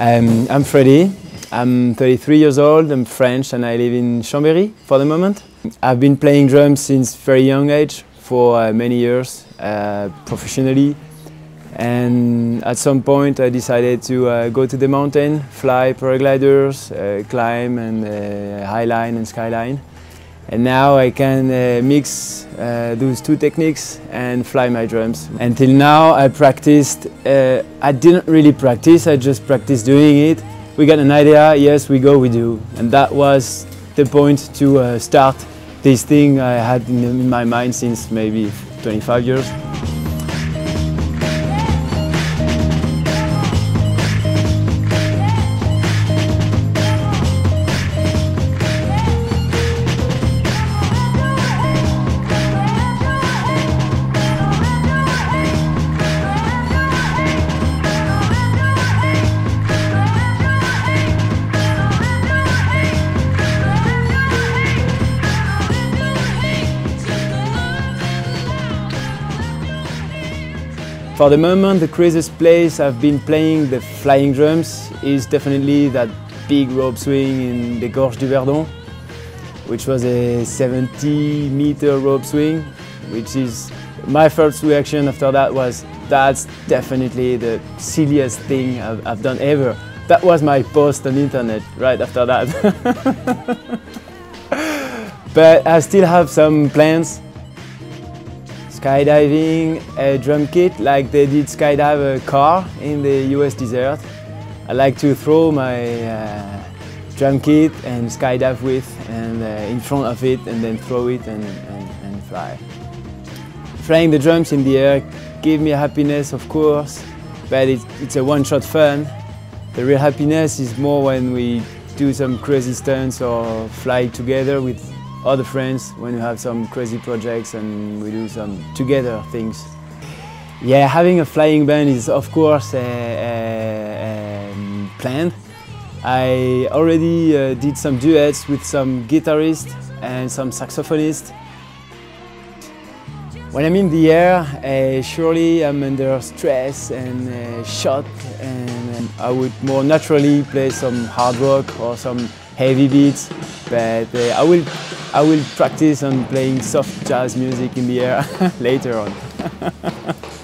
Um, I'm Freddy. I'm 33 years old, I'm French and I live in Chambéry for the moment. I've been playing drums since very young age for uh, many years uh, professionally and at some point I decided to uh, go to the mountain, fly paragliders, uh, climb and uh, highline and skyline and now I can uh, mix uh, those two techniques and fly my drums. Until now I practiced, uh, I didn't really practice, I just practiced doing it. We got an idea, yes we go, we do. And that was the point to start this thing I had in my mind since maybe 25 years. For the moment, the craziest place I've been playing the flying drums is definitely that big rope swing in the Gorges du Verdon, which was a 70 meter rope swing, which is my first reaction after that was that's definitely the silliest thing I've, I've done ever. That was my post on the internet right after that. but I still have some plans skydiving a drum kit like they did skydive a car in the US desert. I like to throw my uh, drum kit and skydive with and uh, in front of it and then throw it and, and, and fly. Flying the drums in the air gave me happiness of course, but it, it's a one-shot fun. The real happiness is more when we do some crazy stunts or fly together with other friends when we have some crazy projects and we do some together things. Yeah, having a flying band is of course a, a, a planned. I already uh, did some duets with some guitarists and some saxophonists. When I'm in the air, uh, surely I'm under stress and uh, shock and I would more naturally play some hard rock or some heavy beats, but uh, I will I will practice on playing soft jazz music in the air later on.